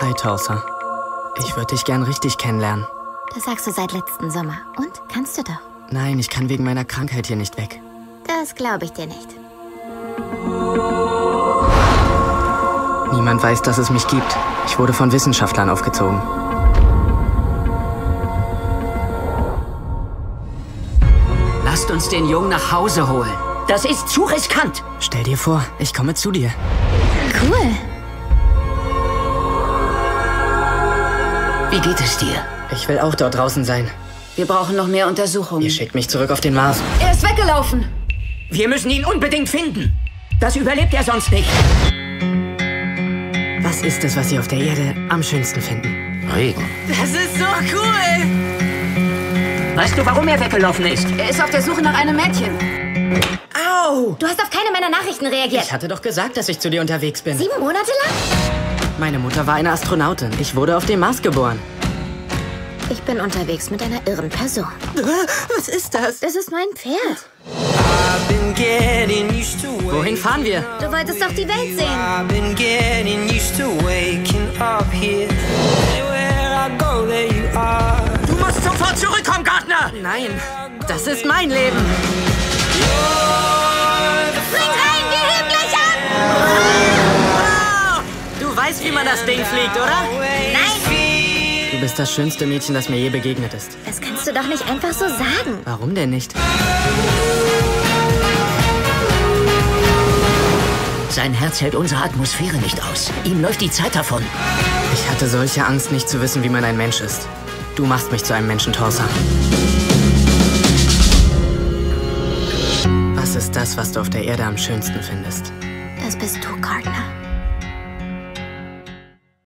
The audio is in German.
Hi, Tulsa. Ich würde dich gern richtig kennenlernen. Das sagst du seit letzten Sommer. Und? Kannst du doch. Nein, ich kann wegen meiner Krankheit hier nicht weg. Das glaube ich dir nicht. Niemand weiß, dass es mich gibt. Ich wurde von Wissenschaftlern aufgezogen. Lasst uns den Jungen nach Hause holen. Das ist zu riskant. Stell dir vor, ich komme zu dir. Cool. Wie geht es dir? Ich will auch dort draußen sein. Wir brauchen noch mehr Untersuchungen. Ihr schickt mich zurück auf den Mars. Er ist weggelaufen. Wir müssen ihn unbedingt finden. Das überlebt er sonst nicht. Was ist es, was Sie auf der Erde am schönsten finden? Regen. Das ist so cool. Weißt du, warum er weggelaufen ist? Er ist auf der Suche nach einem Mädchen. Au! Du hast auf keine meiner Nachrichten reagiert. Ich hatte doch gesagt, dass ich zu dir unterwegs bin. Sieben Monate lang? Meine Mutter war eine Astronautin. Ich wurde auf dem Mars geboren. Ich bin unterwegs mit einer irren Person. Was ist das? Das ist mein Pferd. Wohin fahren wir? Du wolltest doch die Welt sehen. I've been getting used to waking up here. Anywhere I go, there you are. Du musst sofort zurückkommen, Gardner! Nein, das ist mein Leben. Man das Ding fliegt, oder? Nein, Du bist das schönste Mädchen, das mir je begegnet ist. das kannst du doch nicht einfach so sagen. Warum denn nicht? Sein Herz hält unsere Atmosphäre nicht aus. Ihm läuft die Zeit davon. Ich hatte solche Angst, nicht zu wissen, wie man ein Mensch ist. Du machst mich zu einem Menschen, Torsa. Was ist das, was du auf der Erde am schönsten findest? Das bist du, Gardner.